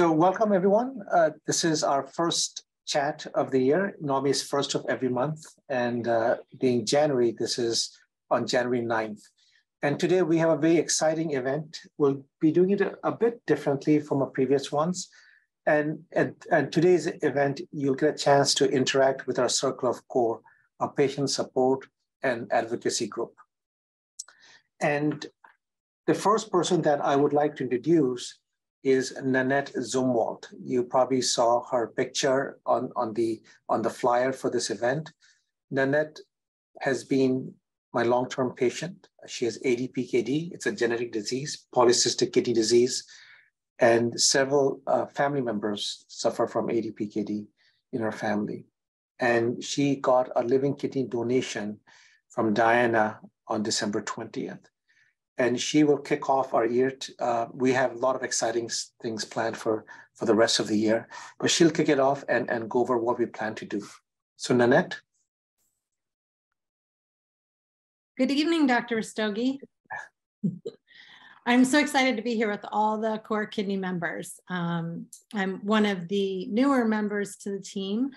So welcome everyone. Uh, this is our first chat of the year. Normally it's first of every month. And uh, being January, this is on January 9th. And today we have a very exciting event. We'll be doing it a, a bit differently from our previous ones. And, and, and today's event, you'll get a chance to interact with our Circle of Core, our patient support and advocacy group. And the first person that I would like to introduce is Nanette Zumwalt. You probably saw her picture on, on, the, on the flyer for this event. Nanette has been my long-term patient. She has ADPKD. It's a genetic disease, polycystic kidney disease, and several uh, family members suffer from ADPKD in her family. And she got a living kidney donation from Diana on December 20th and she will kick off our year. uh, we have a lot of exciting things planned for, for the rest of the year, but she'll kick it off and, and go over what we plan to do. So Nanette? Good evening, Dr. Rastogi. I'm so excited to be here with all the core kidney members. Um, I'm one of the newer members to the team.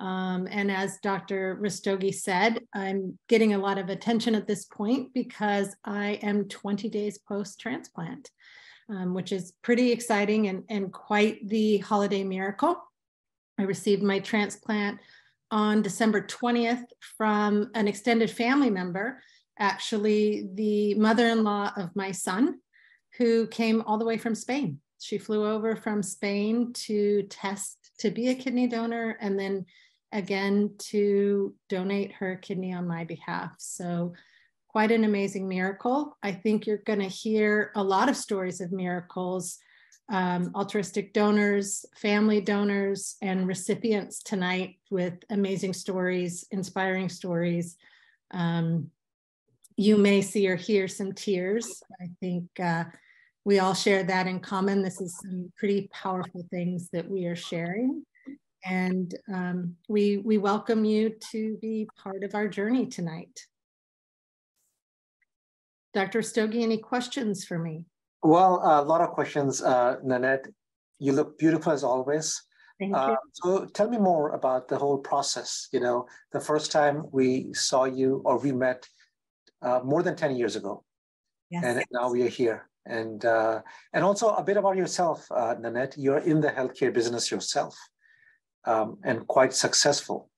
Um, and as Dr. Rastogi said, I'm getting a lot of attention at this point because I am 20 days post-transplant, um, which is pretty exciting and, and quite the holiday miracle. I received my transplant on December 20th from an extended family member, actually the mother-in-law of my son, who came all the way from Spain. She flew over from Spain to test to be a kidney donor and then again to donate her kidney on my behalf. So quite an amazing miracle. I think you're going to hear a lot of stories of miracles, um, altruistic donors, family donors, and recipients tonight with amazing stories, inspiring stories. Um, you may see or hear some tears. I think uh, we all share that in common. This is some pretty powerful things that we are sharing. And um, we, we welcome you to be part of our journey tonight. Dr. Stogie, any questions for me? Well, a lot of questions, uh, Nanette. You look beautiful as always. Thank uh, you. so tell me more about the whole process. You know, the first time we saw you or we met uh, more than 10 years ago. Yes. And now we are here. And uh, and also a bit about yourself, uh, Nanette. You're in the healthcare business yourself um, and quite successful.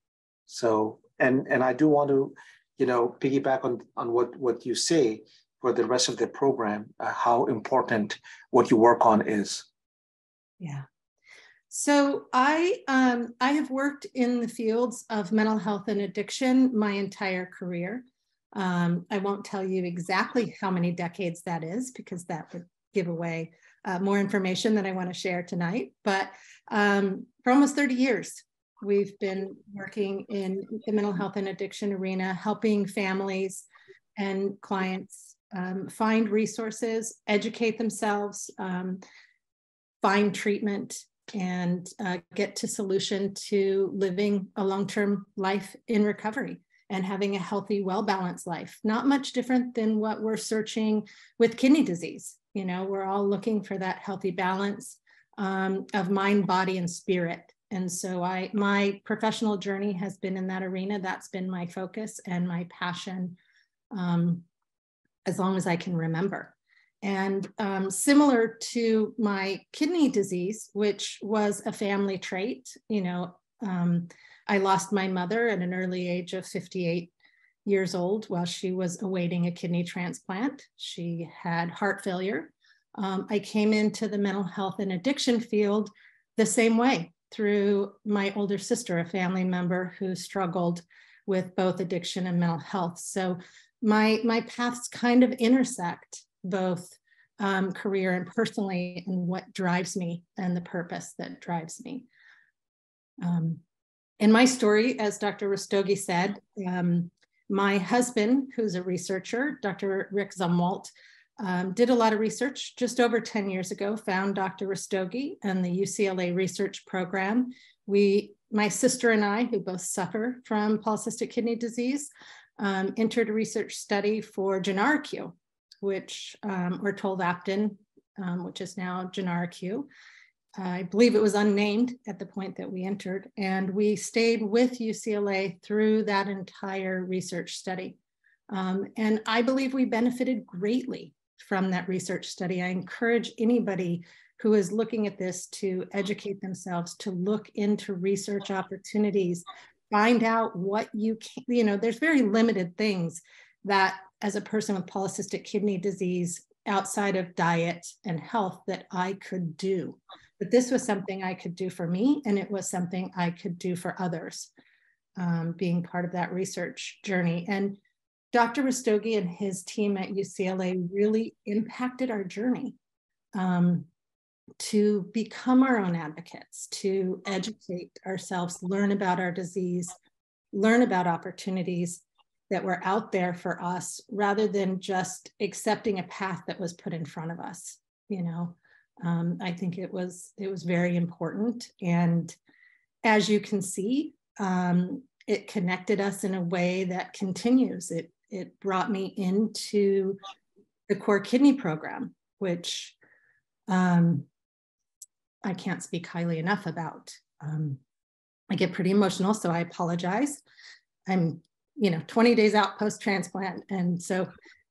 So, and and I do want to, you know, piggyback on on what what you say for the rest of the program, uh, how important what you work on is. Yeah. So I um, I have worked in the fields of mental health and addiction my entire career. Um, I won't tell you exactly how many decades that is because that would give away uh, more information that I want to share tonight. But um, for almost 30 years, we've been working in the mental health and addiction arena, helping families and clients um, find resources, educate themselves, um, find treatment, and uh, get to solution to living a long-term life in recovery and having a healthy, well-balanced life. Not much different than what we're searching with kidney disease. You know, we're all looking for that healthy balance um, of mind, body, and spirit. And so I, my professional journey has been in that arena. That's been my focus and my passion um, as long as I can remember. And um, similar to my kidney disease, which was a family trait, you know, um, I lost my mother at an early age of 58 years old while she was awaiting a kidney transplant. She had heart failure. Um, I came into the mental health and addiction field the same way through my older sister, a family member who struggled with both addiction and mental health. So my, my paths kind of intersect both um, career and personally and what drives me and the purpose that drives me. Um, in my story, as Dr. Rastogi said, um, my husband, who's a researcher, Dr. Rick Zumwalt, um, did a lot of research just over 10 years ago, found Dr. Rastogi and the UCLA research program. We, my sister and I, who both suffer from polycystic kidney disease, um, entered a research study for Jynarque, which, um, or tolvaptan, um, which is now Jynarque. I believe it was unnamed at the point that we entered, and we stayed with UCLA through that entire research study. Um, and I believe we benefited greatly from that research study. I encourage anybody who is looking at this to educate themselves, to look into research opportunities, find out what you can, you know, there's very limited things that as a person with polycystic kidney disease outside of diet and health that I could do. But this was something I could do for me, and it was something I could do for others, um, being part of that research journey. And Dr. Rastogi and his team at UCLA really impacted our journey um, to become our own advocates, to educate ourselves, learn about our disease, learn about opportunities, that were out there for us rather than just accepting a path that was put in front of us you know um, i think it was it was very important and as you can see um, it connected us in a way that continues it it brought me into the core kidney program which um, i can't speak highly enough about. Um, i get pretty emotional so i apologize. I'm you know 20 days out post transplant and so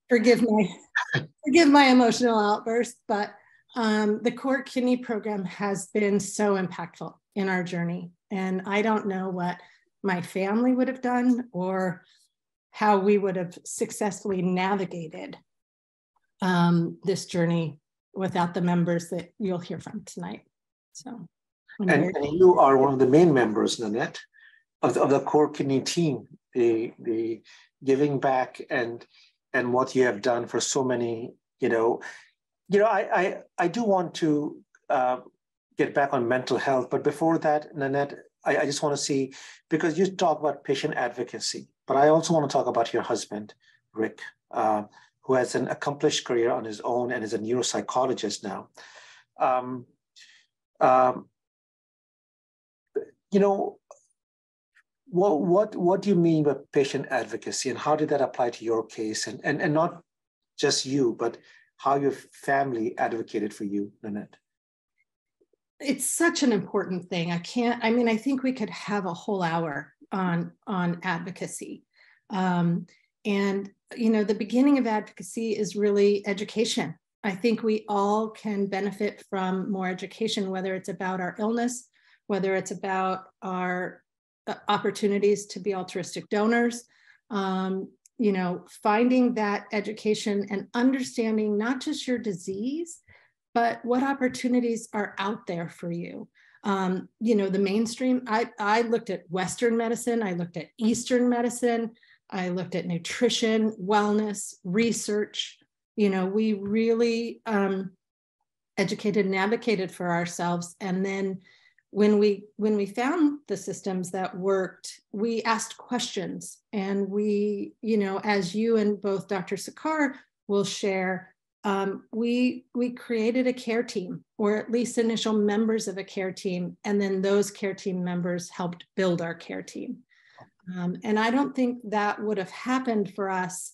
forgive my forgive my emotional outburst but um, the core kidney program has been so impactful in our journey and i don't know what my family would have done or how we would have successfully navigated um, this journey without the members that you'll hear from tonight. So and, and you are one of the main members nanette of the, of the core kidney team the the giving back and and what you have done for so many you know. You know i i, I do want to uh, get back on mental health but before that nanette I, I just want to see because you talk about patient advocacy but i also want to talk about your husband rick uh, who has an accomplished career on his own and is a neuropsychologist now um, um, you know what what what do you mean by patient advocacy, and how did that apply to your case, and and and not just you, but how your family advocated for you, Lynette? It's such an important thing. I can't. I mean, I think we could have a whole hour on on advocacy. Um, and you know, the beginning of advocacy is really education. I think we all can benefit from more education, whether it's about our illness, whether it's about our uh, opportunities to be altruistic donors. Um, you know, finding that education and understanding not just your disease, but what opportunities are out there for you. Um, you know, the mainstream, I, I looked at Western medicine, I looked at Eastern medicine, I looked at nutrition, wellness, research. You know, we really um, educated and advocated for ourselves. And then when we when we found the systems that worked we asked questions and we you know as you and both dr Sarkar will share um, we we created a care team or at least initial members of a care team and then those care team members helped build our care team um, and i don't think that would have happened for us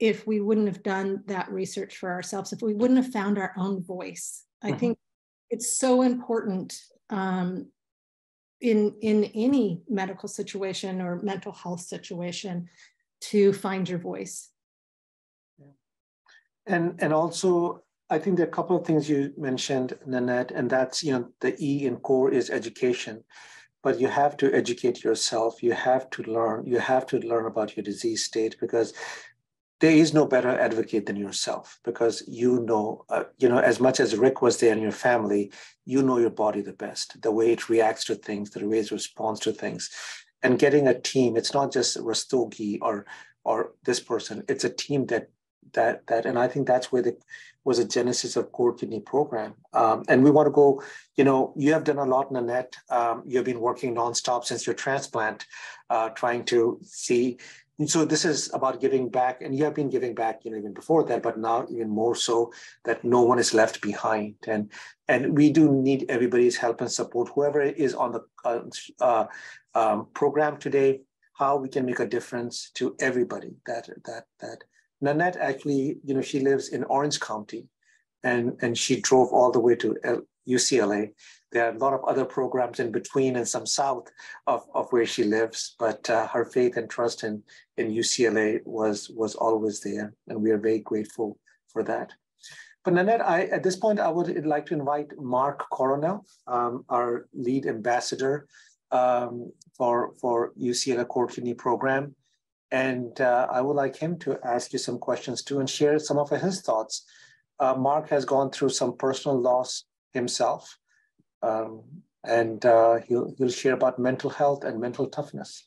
if we wouldn't have done that research for ourselves if we wouldn't have found our own voice i mm-hmm. think it's so important um, in in any medical situation or mental health situation to find your voice. And and also I think there are a couple of things you mentioned, Nanette, and that's you know the E in core is education, but you have to educate yourself. You have to learn. You have to learn about your disease state because there is no better advocate than yourself because you know, uh, you know, as much as Rick was there in your family, you know your body the best, the way it reacts to things, the way it responds to things. And getting a team, it's not just Rastogi or or this person, it's a team that that that and I think that's where the was a genesis of core kidney program. Um, and we want to go, you know, you have done a lot, Nanette. Um, you've been working nonstop since your transplant, uh, trying to see and so this is about giving back, and you have been giving back, you know, even before that, but now even more so that no one is left behind. And and we do need everybody's help and support. Whoever is on the uh, uh, um, program today, how we can make a difference to everybody. That that that Nanette actually, you know, she lives in Orange County, and and she drove all the way to UCLA There are a lot of other programs in between and some south of, of where she lives, but uh, her faith and trust in, in UCLA was, was always there. And we are very grateful for that. But Nanette, I, at this point, I would like to invite Marc Coronel, um, our lead ambassador um, for, for UCLA Core Kidney Program. And uh, I would like him to ask you some questions too and share some of his thoughts. Uh, Marc has gone through some personal loss himself, um, and uh, he'll, he'll share about mental health and mental toughness.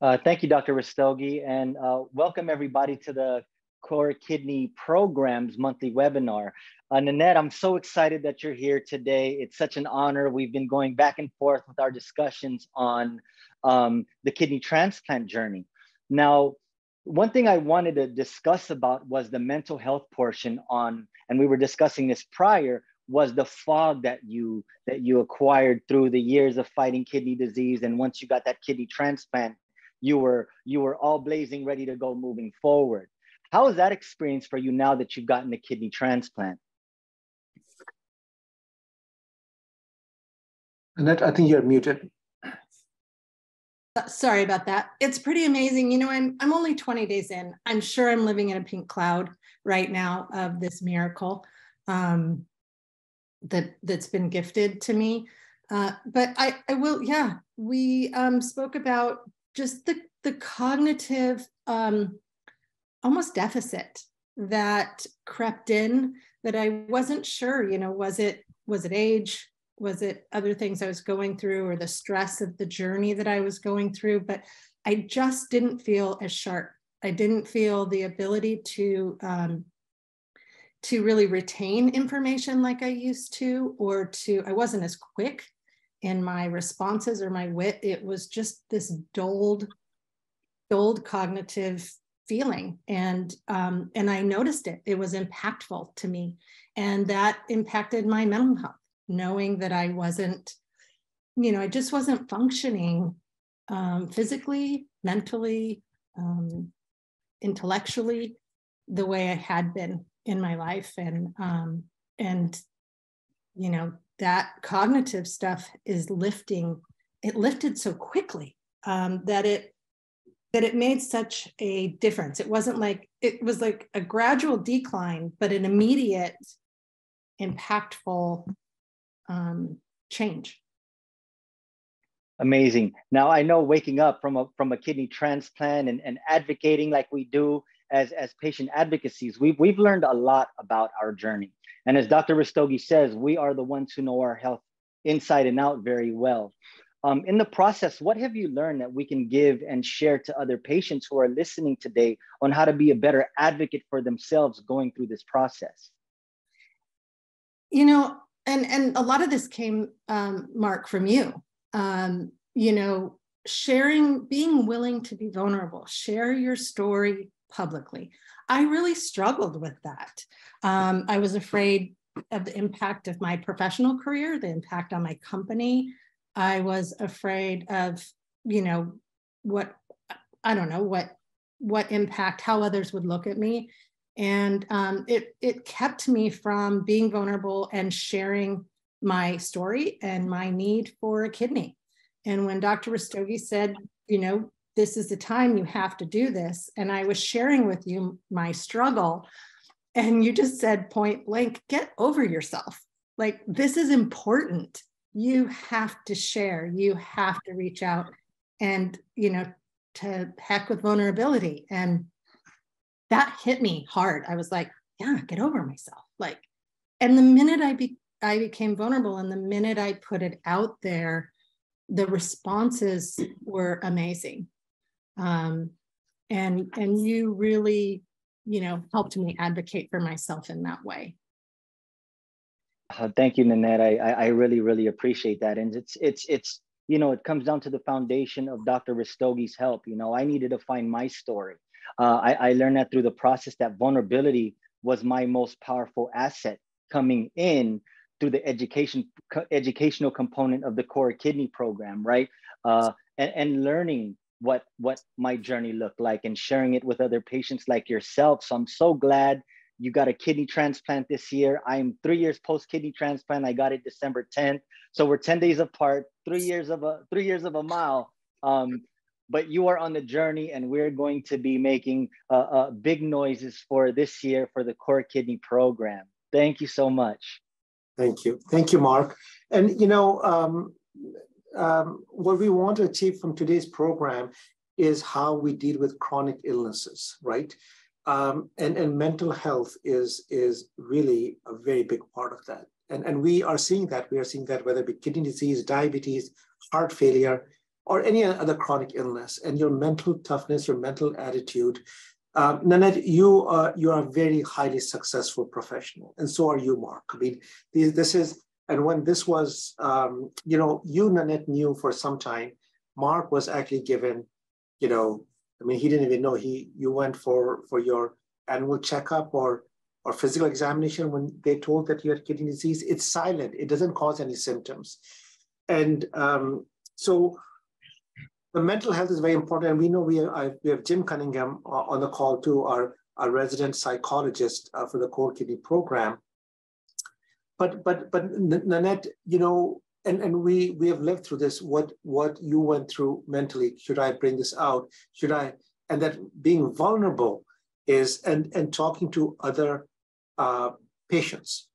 Uh, thank you, Dr. Rastogi, and uh, welcome everybody to the Core Kidney Programs monthly webinar. Uh, Nanette, I'm so excited that you're here today. It's such an honor. We've been going back and forth with our discussions on um, the kidney transplant journey. Now, one thing I wanted to discuss about was the mental health portion on, and we were discussing this prior, was the fog that you that you acquired through the years of fighting kidney disease. And once you got that kidney transplant, you were you were all blazing ready to go moving forward. How is that experience for you now that you've gotten a kidney transplant? Annette, I think you're muted. Uh, sorry about that. It's pretty amazing. You know, I'm I'm only 20 days in. I'm sure I'm living in a pink cloud right now of this miracle um, that that's been gifted to me. Uh, but I I will yeah. We um, spoke about just the the cognitive um, almost deficit that crept in that I wasn't sure, you know, was it was it age? Was it other things I was going through or the stress of the journey that I was going through? But I just didn't feel as sharp. I didn't feel the ability to um, to really retain information like I used to, or to I wasn't as quick in my responses or my wit. It was just this dulled, dulled cognitive feeling and um, and i noticed it it was impactful to me and that impacted my mental health knowing that i wasn't you know i just wasn't functioning um, physically mentally um, intellectually the way i had been in my life and um, and you know that cognitive stuff is lifting it lifted so quickly um, that it that it made such a difference. It wasn't like it was like a gradual decline, but an immediate, impactful um, change. Amazing. Now I know waking up from a from a kidney transplant and, and advocating like we do as, as patient advocacies, we've we've learned a lot about our journey. And as Dr. Rastogi says, we are the ones who know our health inside and out very well. Um, in the process, what have you learned that we can give and share to other patients who are listening today on how to be a better advocate for themselves going through this process? You know, and and a lot of this came, um, Marc, from you. Um, you know, sharing, being willing to be vulnerable, share your story publicly. I really struggled with that. Um, I was afraid of the impact of my professional career, the impact on my company, I was afraid of, you know, what I don't know what what impact how others would look at me, and um, it it kept me from being vulnerable and sharing my story and my need for a kidney. And when Dr. Rastogi said, you know, this is the time you have to do this, and I was sharing with you my struggle, and you just said point blank, get over yourself. Like this is important you have to share you have to reach out and you know to heck with vulnerability and that hit me hard i was like yeah get over myself like and the minute i be i became vulnerable and the minute i put it out there the responses were amazing um, and and you really you know helped me advocate for myself in that way uh, thank you, Nanette. I, I really, really appreciate that. And it's, it's, it's, you know, it comes down to the foundation of Dr. Rastogi's help. You know, I needed to find my story. Uh, I, I learned that through the process that vulnerability was my most powerful asset coming in through the education educational component of the core kidney program, right? Uh, and, and learning what what my journey looked like and sharing it with other patients like yourself. So I'm so glad you got a kidney transplant this year. I'm three years post kidney transplant. I got it December 10th. So we're 10 days apart, three years of a three years of a mile. Um, but you are on the journey and we're going to be making uh, uh, big noises for this year for the core kidney program. Thank you so much. Thank you. Thank you, Marc. And you know, um, um, what we want to achieve from today's program is how we deal with chronic illnesses, right? Um, and, and mental health is, is really a very big part of that. And, and we are seeing that. We are seeing that whether it be kidney disease, diabetes, heart failure, or any other chronic illness, and your mental toughness, your mental attitude. Um, Nanette, you, are you are a very highly successful professional, and so are you, Marc. I mean, this is, and when this was, um, you know, you, Nanette, knew for some time, Marc was actually given you know, I mean, he didn't even know he you went for for your annual checkup or or physical examination when they told that you had kidney disease. It's silent. It doesn't cause any symptoms, and um, so the mental health is very important. And we know we have, we have Jim Cunningham uh, on the call too, our our resident psychologist uh, for the core kidney program. But but but Nanette, you know, and and we we have lived through this what what you went through mentally. Should i bring this out? Should i? And that being vulnerable is and and talking to other uh, patients.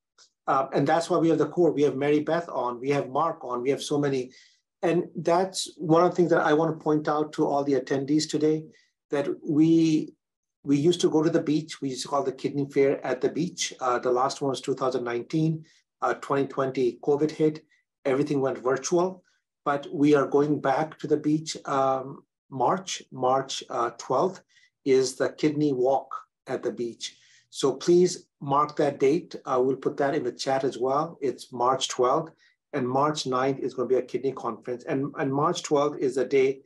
Uh, and that's why we have the core. We have mary beth on. We have Marc on. We have so many and that's one of the things that i want to point out to all the attendees today that we we used to go to the beach we used to call the kidney fair at the beach uh, the last one was 2019 2020 uh, covid hit everything went virtual, but we are going back to the beach um, March, March uh, 12th is the kidney walk at the beach. So please mark that date. Uh, we'll put that in the chat as well. It's March 12th and March 9th is going to be a kidney conference. And, and March 12th is a day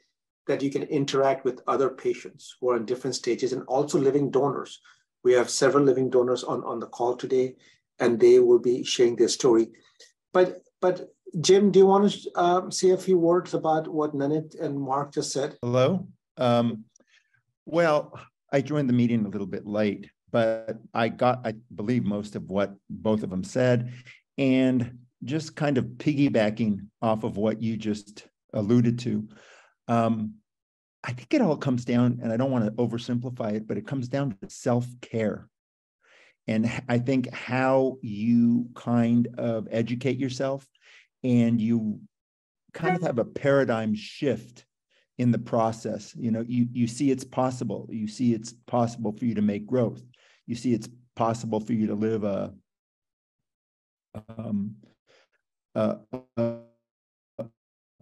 that you can interact with other patients who are in different stages and also living donors. We have several living donors on, on the call today, and they will be sharing their story. But but Jim, do you want to uh, say a few words about what Nanette and Marc just said? Hello. Um, well, I joined the meeting a little bit late, but I got, I believe, most of what both of them said. And just kind of piggybacking off of what you just alluded to, um, I think it all comes down, and I don't want to oversimplify it, but it comes down to self care. And I think how you kind of educate yourself and you kind of have a paradigm shift in the process. You know you you see it's possible. You see it's possible for you to make growth. You see it's possible for you to live a um, a, a,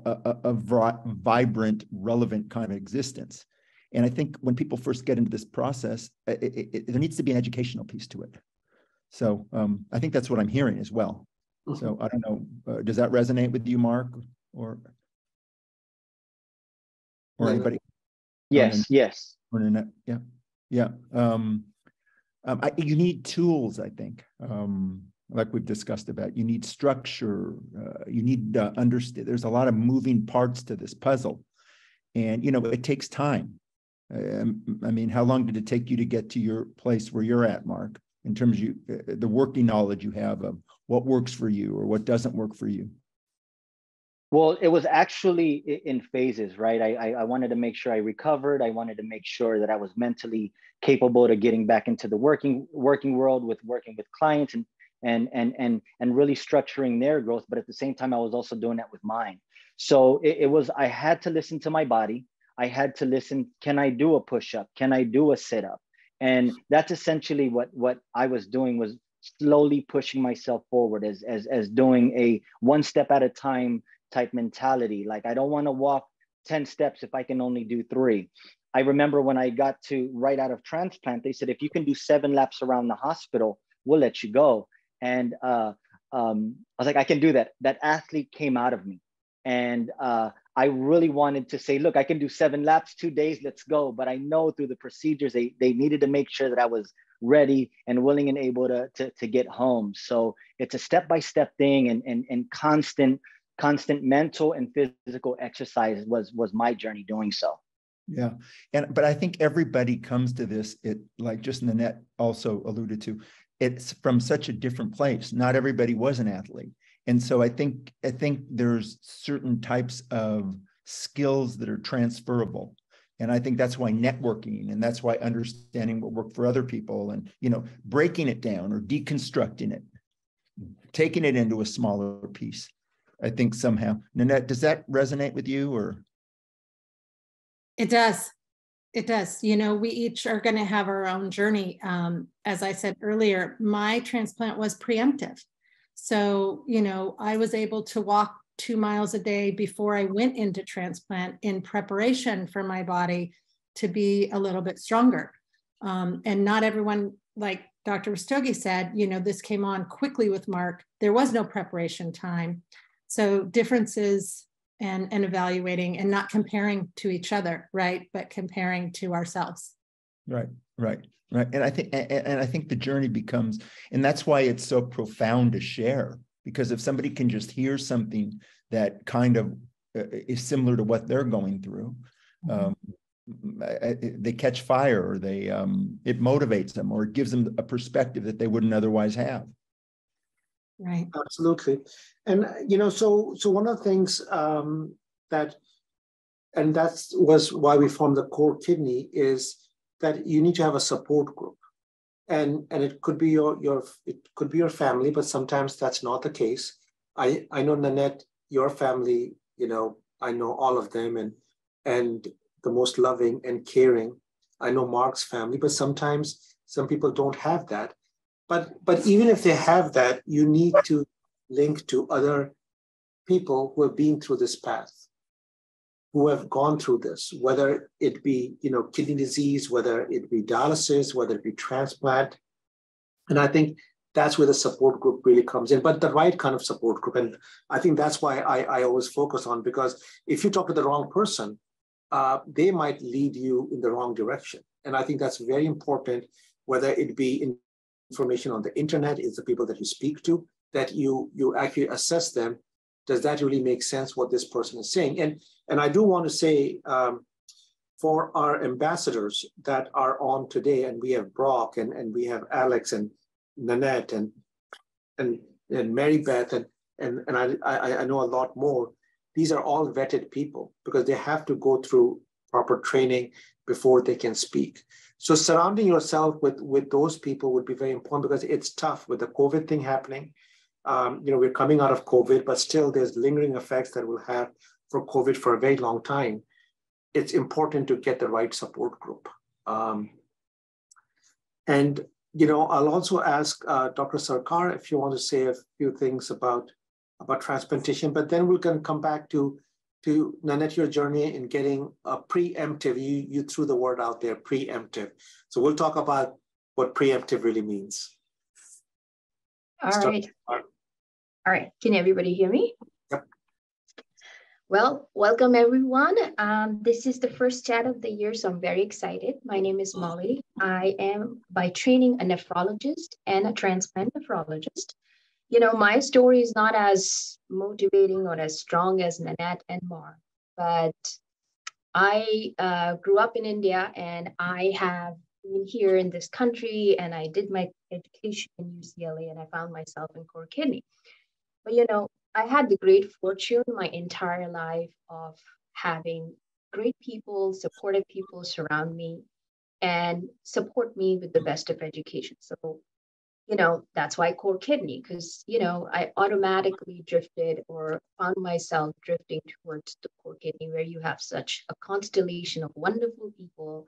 a, vibrant relevant kind of existence and i think when people first get into this process it, it, it, there needs to be an educational piece to it so um, i think that's what i'm hearing as well Mm-hmm. So I don't know, uh, does that resonate with you, Marc, or or anybody? Yes, yes. Or internet, yeah, yeah. Um, um, I, you need tools, I think, um, like we've discussed about. You need structure. Uh, you need uh, understand. There's a lot of moving parts to this puzzle, and you know it takes time. Um, I mean, how long did it take you to get to your place where you're at, Marc? In terms of you, uh, the working knowledge you have of what works for you or what doesn't work for you? Well, it was actually in phases, right? I, I, I, wanted to make sure I recovered. I wanted to make sure that I was mentally capable to getting back into the working working world with working with clients and and and and and really structuring their growth. But at the same time, I was also doing that with mine. So it, it was I had to listen to my body. I had to listen. Can I do a push up? Can I do a sit up? And that's essentially what what I was doing was slowly pushing myself forward as as as doing a one step at a time type mentality like i don't want to walk 10 steps if i can only do 3 i remember when i got to right out of transplant they said if you can do 7 laps around the hospital we'll let you go and uh, um, i was like i can do that that athlete came out of me and uh, I really wanted to say, look, I can do seven laps, two days, let's go. But I know through the procedures, they, they needed to make sure that I was ready and willing and able to, to, to get home. So it's a step-by-step thing and, and, and constant, constant mental and physical exercise was, was my journey doing so. Yeah. And but I think everybody comes to this, it like just Nanette also alluded to, it's from such a different place. Not everybody was an athlete. And so I think I think there's certain types of skills that are transferable. And I think that's why networking and that's why understanding what worked for other people and you know breaking it down or deconstructing it, taking it into a smaller piece. I think somehow. Nanette, does that resonate with you or it does. It does. You know, we each are going to have our own journey. Um, as I said earlier, my transplant was preemptive. So, you know, I was able to walk two miles a day before I went into transplant in preparation for my body to be a little bit stronger. Um, and not everyone, like Dr. Rastogi said, you know, this came on quickly with Marc. There was no preparation time. So differences and, and evaluating and not comparing to each other, right? But comparing to ourselves. Right, right, right. And I think and, and I think the journey becomes, and that's why it's so profound to share. Because if somebody can just hear something that kind of uh, is similar to what they're going through, mm-hmm. um, they catch fire or they um, it motivates them or it gives them a perspective that they wouldn't otherwise have Right. Absolutely. And, you know, so, so one of the things um, that, and that was why we formed the core kidney is that you need to have a support group. And, and it could be your, your, it could be your family, but sometimes that's not the case. I, I know Nanette, your family, you know, I know all of them and, and the most loving and caring. I know Marc's family, but sometimes some people don't have that. But, but even if they have that, you need to link to other people who have been through this path, who have gone through this, whether it be, you know, kidney disease, whether it be dialysis, whether it be transplant. And I think that's where the support group really comes in, but the right kind of support group. And I think that's why I, I always focus on, because if you talk to the wrong person, uh, they might lead you in the wrong direction. And I think that's very important, whether it be in information on the internet is the people that you speak to, that you, you actually assess them. Does that really make sense what this person is saying? And, and I do want to say um, for our ambassadors that are on today, and we have Brock and, and we have Alex and Nanette and, and, and Mary Beth, and, and, and I, I, I know a lot more. These are all vetted people because they have to go through proper training before they can speak. So surrounding yourself with, with those people would be very important because it's tough with the COVID thing happening. Um, you know, we're coming out of COVID, but still there's lingering effects that we'll have for COVID for a very long time. It's important to get the right support group. Um, and, you know, I'll also ask uh, Dr. Sarkar if you want to say a few things about, about transplantation, but then we're going to come back to to Nanette your journey in getting a preemptive. You you threw the word out there, preemptive. So we'll talk about what preemptive really means. All right. All right. Can everybody hear me? Yep. Well, welcome everyone. Um, this is the first chat of the year, so I'm very excited. My name is Molly. I am by training a nephrologist and a transplant nephrologist you know, my story is not as motivating or as strong as Nanette and Marc, but I uh, grew up in India and I have been here in this country and I did my education in UCLA and I found myself in core kidney. But, you know, I had the great fortune my entire life of having great people, supportive people surround me and support me with the best of education. So you know, that's why I core kidney, because, you know, I automatically drifted or found myself drifting towards the core kidney, where you have such a constellation of wonderful people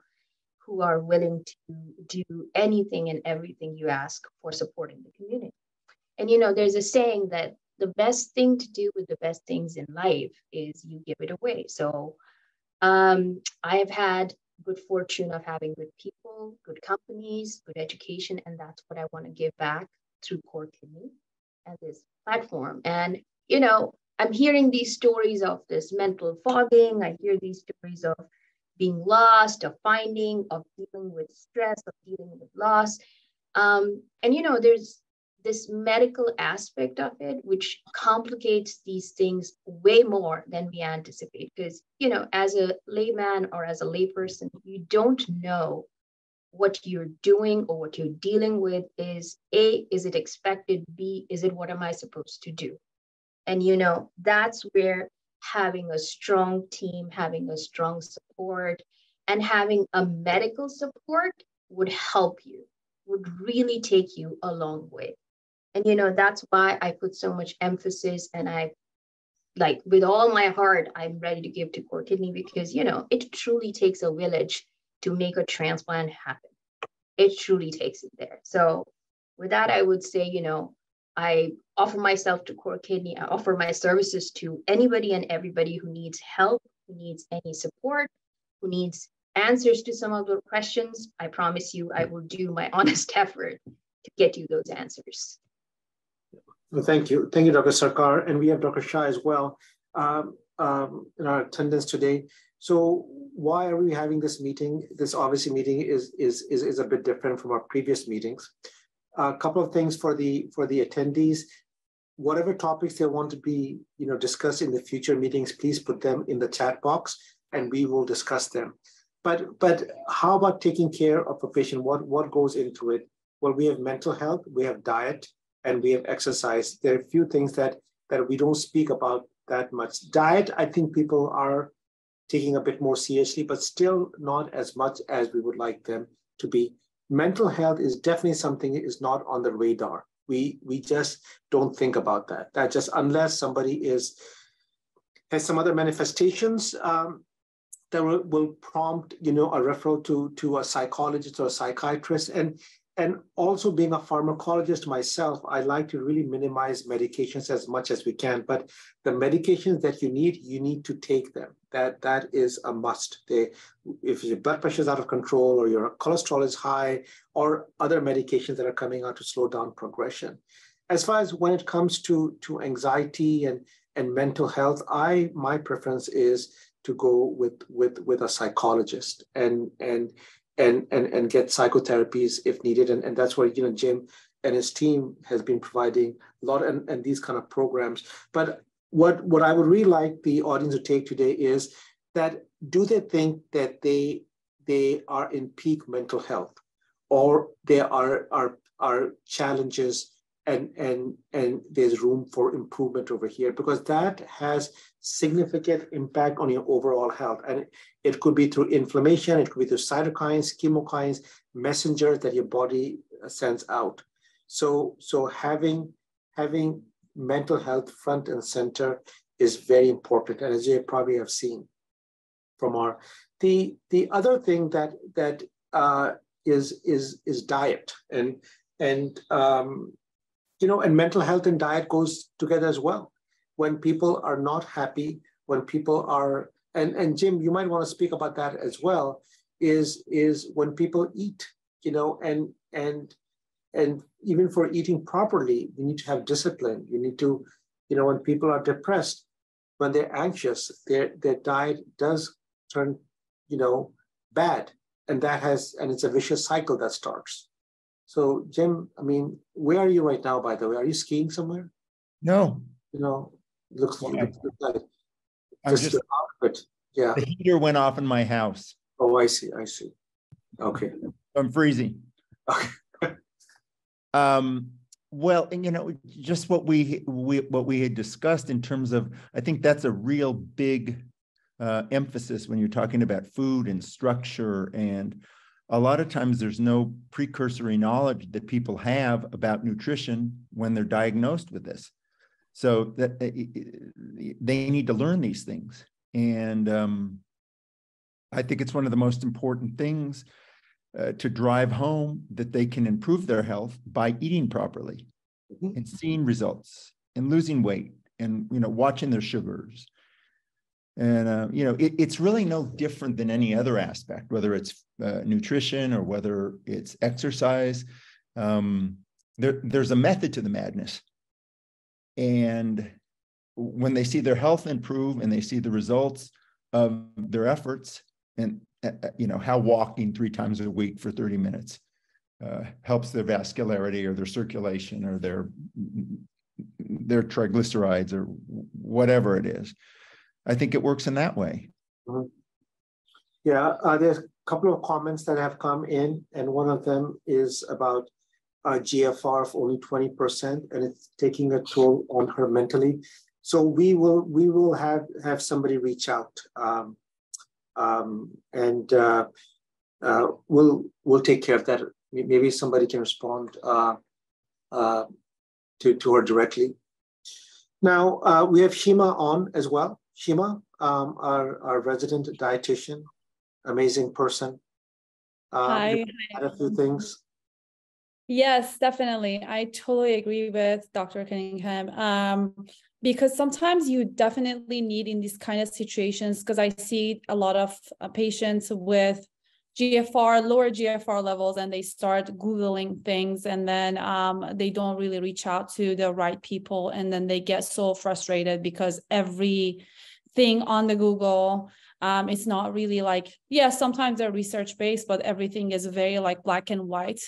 who are willing to do anything and everything you ask for supporting the community. And, you know, there's a saying that the best thing to do with the best things in life is you give it away. So um, I have had good fortune of having good people, good companies, good education, and that's what I want to give back through Core Kidney and this platform. And you know, I'm hearing these stories of this mental fogging. I hear these stories of being lost, of finding, of dealing with stress, of dealing with loss. Um, and you know, there's this medical aspect of it, which complicates these things way more than we anticipate. Because, you know, as a layman or as a layperson, you don't know what you're doing or what you're dealing with is A, is it expected? B, is it what am I supposed to do? And, you know, that's where having a strong team, having a strong support, and having a medical support would help you, would really take you a long way. And, you know, that's why I put so much emphasis and I like with all my heart, I'm ready to give to core kidney because, you know, it truly takes a village to make a transplant happen. It truly takes it there. So with that, I would say, you know, I offer myself to Core Kidney. I offer my services to anybody and everybody who needs help, who needs any support, who needs answers to some of the questions. I promise you, I will do my honest effort to get you those answers. Well, thank you. Thank you, Dr. Sarkar. And we have Dr. Shah as well um, um, in our attendance today. So why are we having this meeting? This obviously meeting is, is, is, is a bit different from our previous meetings. A couple of things for the, for the attendees. Whatever topics they want to be you know, discussed in the future meetings, please put them in the chat box and we will discuss them. But, but how about taking care of a patient? What, what goes into it? Well, we have mental health, we have diet, and we have exercise. There are a few things that, that we don't speak about that much. Diet, I think people are taking a bit more seriously, but still not as much as we would like them to be. Mental health is definitely something that is not on the radar. We we just don't think about that. That just unless somebody is has some other manifestations um, that will, will prompt you know a referral to to a psychologist or a psychiatrist and and also being a pharmacologist myself, I like to really minimize medications as much as we can. But the medications that you need, you need to take them. That that is a must. They, if your blood pressure is out of control, or your cholesterol is high, or other medications that are coming out to slow down progression. As far as when it comes to to anxiety and and mental health, I my preference is to go with with with a psychologist and and and and and get psychotherapies if needed. And, and that's where you know Jim and his team has been providing a lot and, and these kind of programs. But what what I would really like the audience to take today is that do they think that they they are in peak mental health or there are are are challenges and and and there's room for improvement over here because that has significant impact on your overall health. And it could be through inflammation it could be through cytokines chemokines messengers that your body sends out. So so having having mental health front and center is very important. And as you probably have seen from our the the other thing that that uh, is is is diet. And and um, you know, and mental health and diet goes together as well. When people are not happy, when people are, and, and Jim, you might want to speak about that as well, is, is when people eat, you know, and, and, and even for eating properly, you need to have discipline. You need to, you know, when people are depressed, when they're anxious, their, their diet does turn, you know, bad. And that has, and it's a vicious cycle that starts. So, Jim, I mean, where are you right now, by the way? Are you skiing somewhere? No. You know, looks, well, looks like I'm just, just outfit. Yeah. The heater went off in my house. Oh, I see. I see. Okay. I'm freezing. Okay. um, well, and you know, just what we, we what we had discussed in terms of, I think that's a real big uh, emphasis when you're talking about food and structure and a lot of times there's no precursory knowledge that people have about nutrition when they're diagnosed with this. So that they need to learn these things. And um, I think it's one of the most important things uh, to drive home that they can improve their health by eating properly mm-hmm. and seeing results and losing weight and you know watching their sugars and uh, you know it, it's really no different than any other aspect whether it's uh, nutrition or whether it's exercise um, there, there's a method to the madness and when they see their health improve and they see the results of their efforts and uh, uh you know how walking three times a week for 30 minutes uh, helps their vascularity or their circulation or their their triglycerides or whatever it is. I think it works in that way. Mm-hmm. Yeah, uh, there's a couple of comments that have come in, and one of them is about a GFR of only 20%, and it's taking a toll on her mentally. So we will we will have have somebody reach out, um, um, and uh, uh, we'll we'll take care of that. Maybe somebody can respond uh, uh, to to her directly. Now uh, we have Shima on as well. Shima, um, our our resident dietitian, amazing person. Um, Hi. Had a few things. Yes, definitely. I totally agree with Dr. Cunningham. Um, because sometimes you definitely need in these kind of situations, because I see a lot of uh, patients with GFR, lower GFR levels, and they start Googling things and then um, they don't really reach out to the right people. And then they get so frustrated because every thing on the Google, um, it's not really like, yeah, sometimes they're research based, but everything is very like black and white.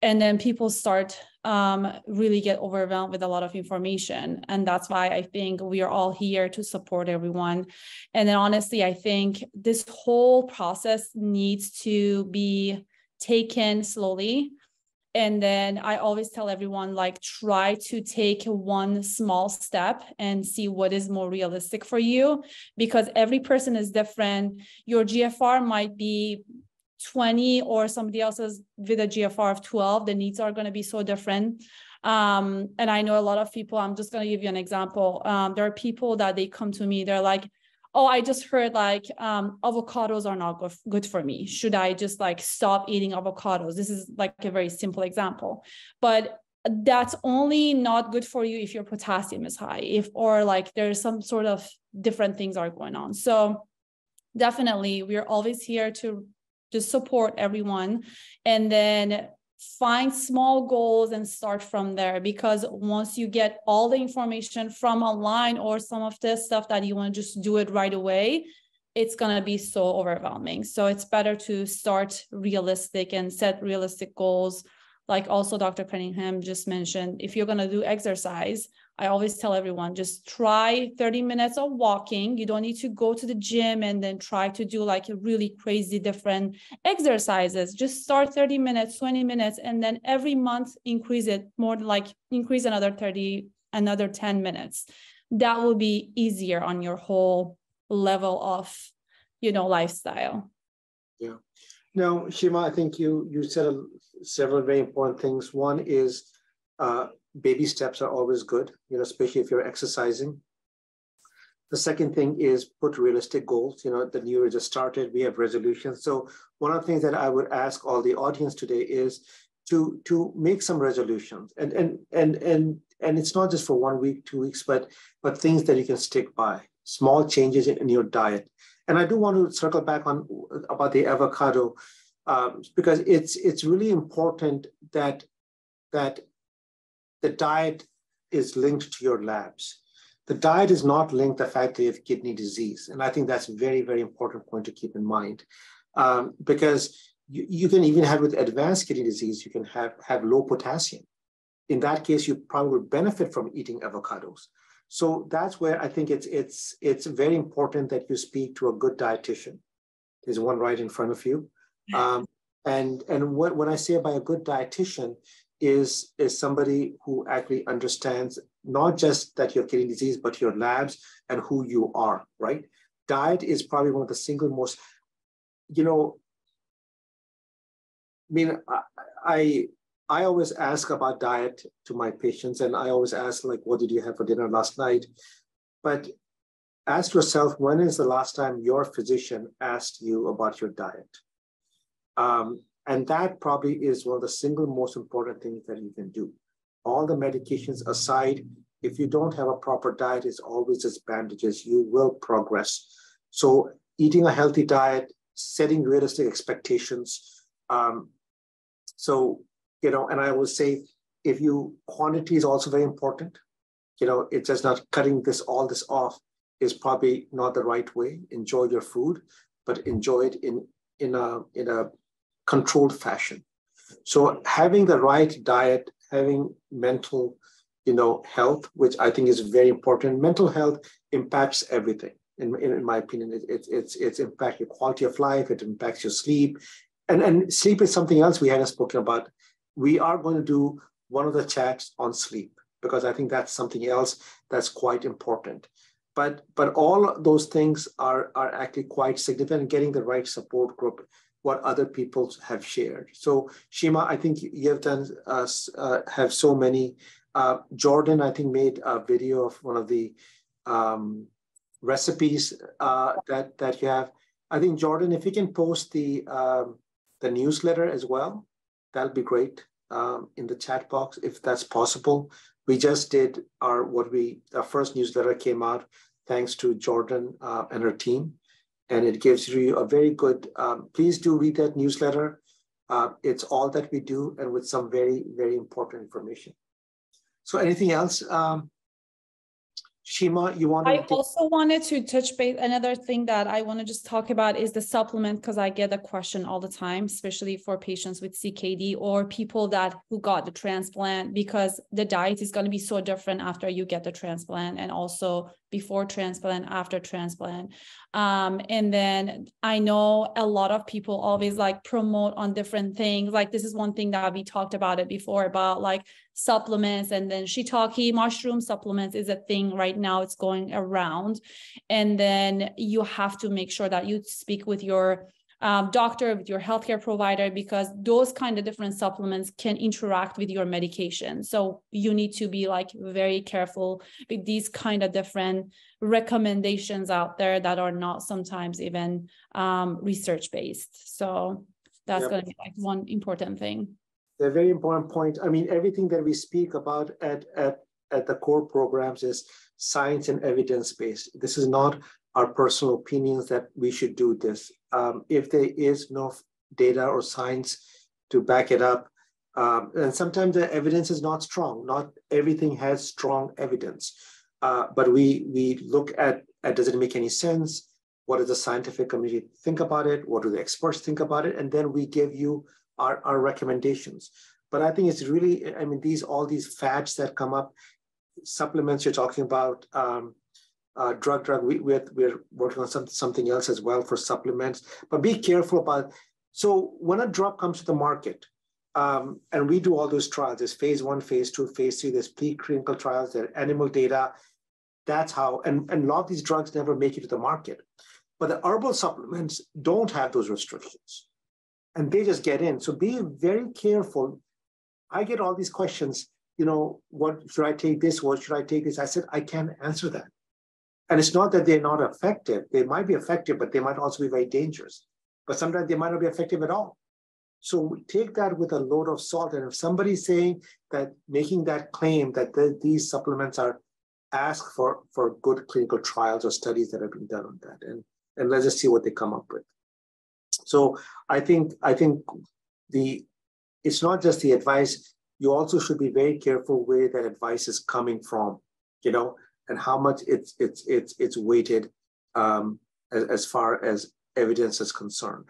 And then people start um, really get overwhelmed with a lot of information. And that's why i think we are all here to support everyone. And then honestly i think this whole process needs to be taken slowly and then i always tell everyone like try to take one small step and see what is more realistic for you because every person is different your gfr might be 20 or somebody else's with a GFR of 12, the needs are going to be so different. Um, and I know a lot of people, I'm just going to give you an example. Um, there are people that they come to me, they're like, oh, I just heard like um, avocados are not good for me. Should I just like stop eating avocados? This is like a very simple example. But that's only not good for you if your potassium is high, if or like there's some sort of different things are going on. So definitely we're always here to just support everyone and then find small goals and start from there because once you get all the information from online or some of the stuff that you want to just do it right away it's going to be so overwhelming. So it's better to start realistic and set realistic goals. Like also dr cunningham just mentioned if you're going to do exercise I always tell everyone just try 30 minutes of walking. You don't need to go to the gym and then try to do like a really crazy different exercises. Just start 30 minutes, 20 minutes, and then every month increase it more like increase another 30, another 10 minutes. That will be easier on your whole level of, you know, lifestyle. Yeah. Now, Shima, I think you you said several very important things. One is uh, baby steps are always good, you know, especially if you're exercising. The second thing is put realistic goals. You know, the new year just started, we have resolutions. So one of the things that I would ask all the audience today is to to make some resolutions. And and and and and it's not just for one week, two weeks, but but things that you can stick by, small changes in, in your diet. And I do want to circle back on about the avocado um, because it's it's really important that that the diet is linked to your labs. The diet is not linked to the fact that you have kidney disease. And I think that's a very, very important point to keep in mind. Um, because you, you can even have with advanced kidney disease, you can have, have low potassium. In that case, you probably would benefit from eating avocados. So that's where I think it's it's it's very important that you speak to a good dietitian. There's one right in front of you. Um, and and what when I say by a good dietitian is, is somebody who actually understands not just that you're getting disease, but your labs and who you are, right? Diet is probably one of the single most, you know, I mean, I, I, I always ask about diet to my patients, and I always ask, like, what did you have for dinner last night? But ask yourself, when is the last time your physician asked you about your diet? Um, and that probably is one of the single most important things that you can do. All the medications aside, if you don't have a proper diet, it's always as bandages. You will progress. So eating a healthy diet, setting realistic expectations. Um, so, you know, and I will say, if you quantity is also very important. You know, it's just not cutting this all this off is probably not the right way. Enjoy your food, but enjoy it in in a in a controlled fashion. So having the right diet, having mental, you know, health, which I think is very important. Mental health impacts everything. In, in, in my opinion, it, it, it's it's impact your quality of life. It impacts your sleep, and and sleep is something else we haven't spoken about. We are going to do one of the chats on sleep because I think that's something else that's quite important. But but all those things are are actually quite significant. Getting the right support group, what other people have shared. So Shima, I think you have done uh, uh, have so many. Uh, Jordan, I think made a video of one of the um, recipes uh, that that you have. I think Jordan, if you can post the um, the newsletter as well, that'll be great um, in the chat box if that's possible. We just did our what we our first newsletter came out thanks to Jordan uh, and her team, and it gives you a very good. Um, please do read that newsletter. Uh, it's all that we do, and with some very very important information. So, anything else? Um, Shima, you want I also wanted to touch base. Another thing that I want to just talk about is the supplement because I get a question all the time, especially for patients with CKD or people that who got the transplant because the diet is going to be so different after you get the transplant and also before transplant, after transplant. Um, and then I know a lot of people always like promote on different things. Like this is one thing that we talked about it before about like supplements and then shiitake mushroom supplements is a thing right now it's going around and then you have to make sure that you speak with your um, doctor with your healthcare provider because those kind of different supplements can interact with your medication so you need to be like very careful with these kind of different recommendations out there that are not sometimes even um, research based so that's yep. going to be like one important thing a very important point. I mean, everything that we speak about at, at, at the core programs is science and evidence based. This is not our personal opinions that we should do this. Um, if there is no data or science to back it up, um, and sometimes the evidence is not strong. Not everything has strong evidence, uh, but we we look at, at does it make any sense? What does the scientific community think about it? What do the experts think about it? And then we give you our, our recommendations. But I think it's really, I mean, these all these fads that come up, supplements you're talking about, um, uh, drug, drug, we, we're, we're working on some, something else as well for supplements, but be careful about, so when a drug comes to the market, um, and we do all those trials, there's phase one, phase two, phase three, there's preclinical trials, there's animal data, that's how, and, and a lot of these drugs never make it to the market. But the herbal supplements don't have those restrictions and they just get in. So be very careful. I get all these questions, you know, what should I take this? What should I take this? I said, I can't answer that. And it's not that they're not effective. They might be effective, but they might also be very dangerous. But sometimes they might not be effective at all. So take that with a load of salt. And if somebody's saying that making that claim that the, these supplements are ask for, for good clinical trials or studies that have been done on that. And, and let's just see what they come up with. So I think I think the it's not just the advice. You also should be very careful where that advice is coming from, you know, and how much it's it's it's it's weighted um, as, as far as evidence is concerned.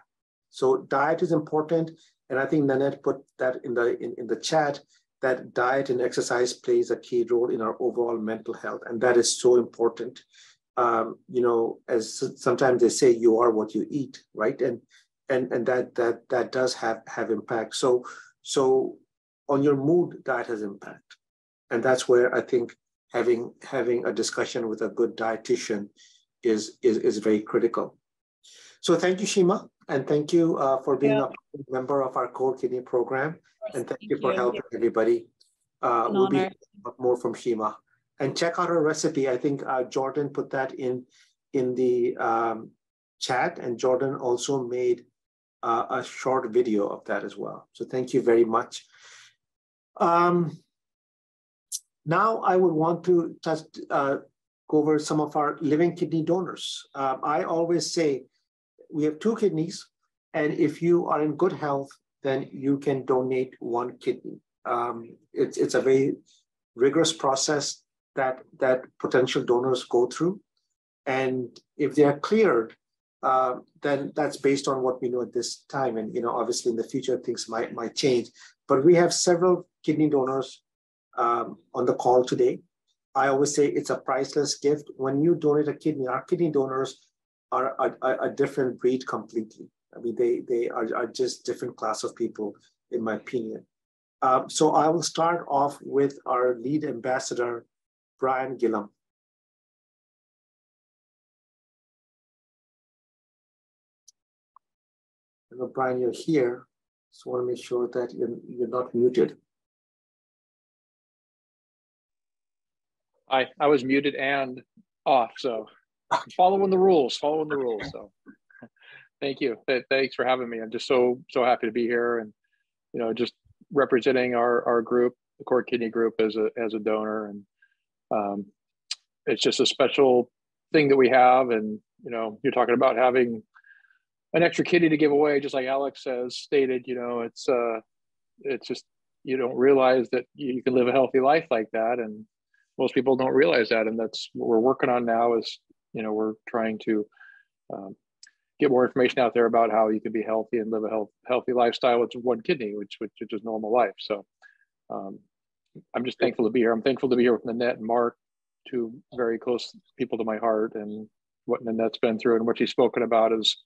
So diet is important, and I think Nanette put that in the in, in the chat that diet and exercise plays a key role in our overall mental health, and that is so important. Um, you know, as sometimes they say, you are what you eat, right? And and and that that that does have have impact so so on your mood that has impact and that's where i think having having a discussion with a good dietitian is is, is very critical so thank you shima and thank you uh, for being yeah. a member of our core kidney program and thank, thank you for you. helping everybody uh, we'll be more from shima and check out our recipe i think uh, jordan put that in in the um, chat and jordan also made uh, a short video of that as well. So thank you very much. Um, now I would want to just uh, go over some of our living kidney donors. Uh, I always say we have two kidneys, and if you are in good health, then you can donate one kidney. Um, it's, it's a very rigorous process that, that potential donors go through. And if they are cleared, uh, then that's based on what we know at this time. And you know, obviously in the future things might might change. But we have several kidney donors um, on the call today. I always say it's a priceless gift. When you donate a kidney, our kidney donors are a, a different breed completely. I mean, they they are, are just different class of people, in my opinion. Um, so I will start off with our lead ambassador, Brian know, Brian, you're here. So I want to make sure that you're, you're not muted. I, I was muted and off, so following the rules, following the rules. So thank you. Thanks for having me. I'm just so, so happy to be here and, you know, just representing our, our group, the Core Kidney Group as a, as a donor. And um, it's just a special thing that we have. And, you know, you're talking about having an extra kidney to give away, just like Alex has stated, you know, it's, uh, it's just, you don't realize that you can live a healthy life like that. And most people don't realize that. And that's what we're working on now is, you know, we're trying to um, get more information out there about how you can be healthy and live a health, healthy lifestyle with one kidney, which, which is just normal life. So um, I'm just thankful to be here. I'm thankful to be here with Nanette and Marc, two very close people to my heart and what Nanette's been through and what she's spoken about is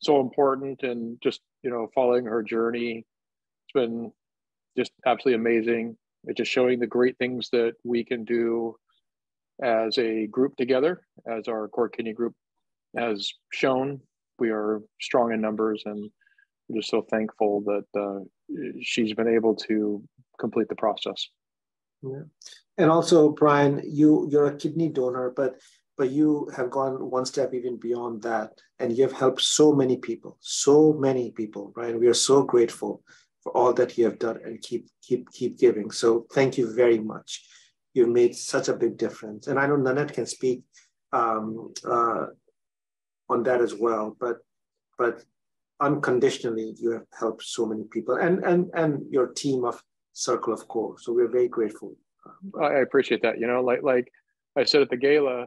so important and just, you know, following her journey. It's been just absolutely amazing. It's just showing the great things that we can do as a group together, as our core kidney group has shown. We are strong in numbers, and we're just so thankful that uh, she's been able to complete the process. Yeah. And also, Brian, you you're a kidney donor, but but you have gone one step even beyond that, and you have helped so many people, so many people, right? We are so grateful for all that you have done and keep keep keep giving. So thank you very much. You've made such a big difference, and I know Nanette can speak um, uh, on that as well. But but unconditionally, you have helped so many people, and and and your team of Circle of Core. So we're very grateful. I appreciate that. You know, like like I said at the gala,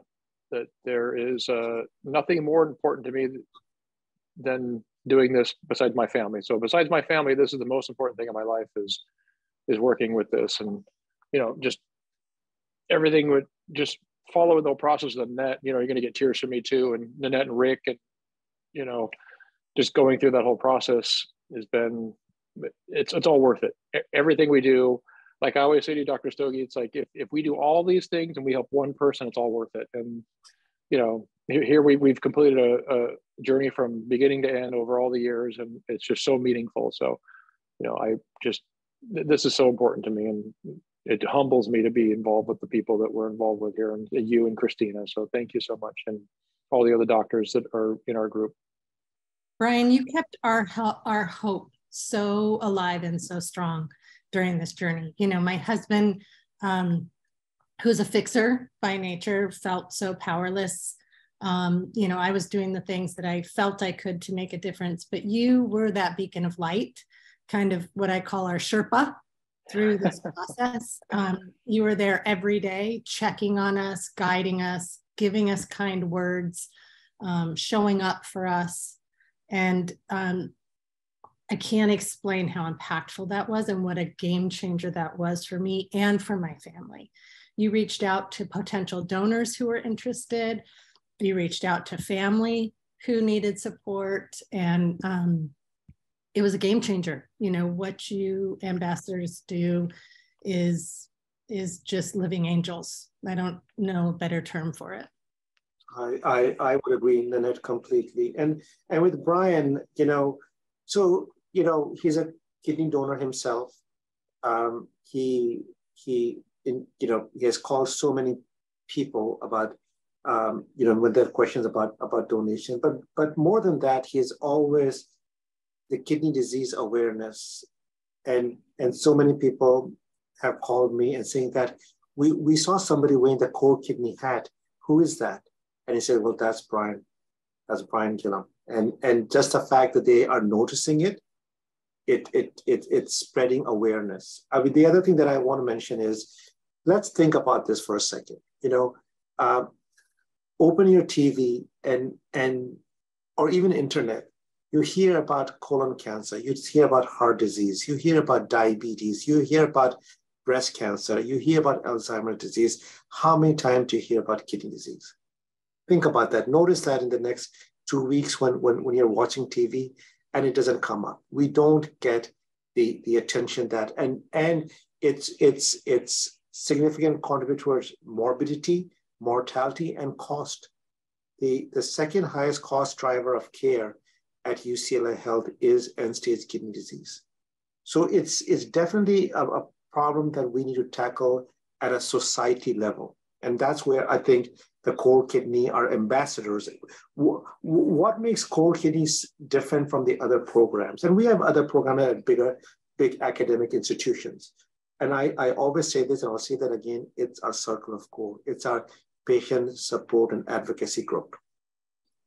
that there is uh, nothing more important to me than doing this besides my family. So besides my family, this is the most important thing in my life is is working with this and you know just everything would just follow the process of Nanette. You know, you're going to get tears from me too, and Nanette and Rick, and you know, just going through that whole process has been it's it's all worth it. Everything we do, like I always say to Dr. Stogie, it's like if if we do all these things and we help one person, it's all worth it. And you know, here we we've completed a, a journey from beginning to end over all the years, and it's just so meaningful. So, you know, I just this is so important to me, and it humbles me to be involved with the people that we're involved with here, and you and Christina. So, thank you so much, and all the other doctors that are in our group. Brian, you kept our our hope so alive and so strong during this journey. You know, my husband, um, who's a fixer by nature, felt so powerless um, you know, I was doing the things that I felt I could to make a difference, but you were that beacon of light, kind of what I call our Sherpa through this process. Um, you were there every day, checking on us, guiding us, giving us kind words, um, showing up for us. And um, I can't explain how impactful that was and what a game changer that was for me and for my family. You reached out to potential donors who were interested you reached out to family who needed support. And um, it was a game changer. You know what you ambassadors do is is just living angels. I don't know a better term for it. I i, I would agree nanette completely. And and with brian you know so you know he's a kidney donor himself. Um, he he in, you know he has called so many people about um, you know, when there are questions about, about donation. But, but more than that, he is always the kidney disease awareness. And, and so many people have called me and saying that we, we saw somebody wearing the core kidney hat. Who is that? And he said, well, that's Brian. That's Brian Gilliam. And, and just the fact that they are noticing it, it, it, it, it's spreading awareness. I mean, the other thing that I want to mention is, let's think about this for a second. You know, uh, open your TV and and or even internet, you hear about colon cancer, you hear about heart disease, you hear about diabetes, you hear about breast cancer, you hear about Alzheimer's disease. How many times do you hear about kidney disease? Think about that. Notice that in the next two weeks when, when, when you're watching TV and it doesn't come up. We don't get the, the attention that, and, and it's, it's, it's significant contributor towards morbidity, mortality, and cost. The, the second highest cost driver of care at UCLA Health is end-stage kidney disease. So it's, it's definitely a, a problem that we need to tackle at a society level. And that's where I think the core kidney are ambassadors. What makes core kidneys different from the other programs? And we have other programs at bigger, big academic institutions. And I, I always say this, and I'll say that again, it's our circle of core. It's our patient support and advocacy group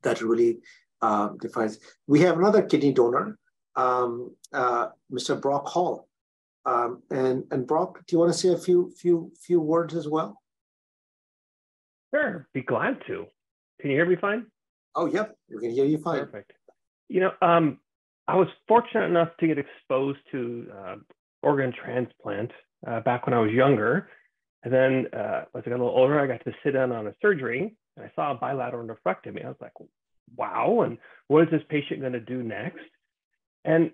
that really um, defines. We have another kidney donor, um, uh, Mr. Brock Hall. Um, and, and Brock, do you want to say a few, few, few words as well? Sure, be glad to. Can you hear me fine? Oh, yep, we can hear you fine. Perfect. You know, um, I was fortunate enough to get exposed to uh, organ transplant uh, back when I was younger. And then uh, as I got a little older, I got to sit in on a surgery and I saw a bilateral nephrectomy. I was like, wow, and what is this patient going to do next? And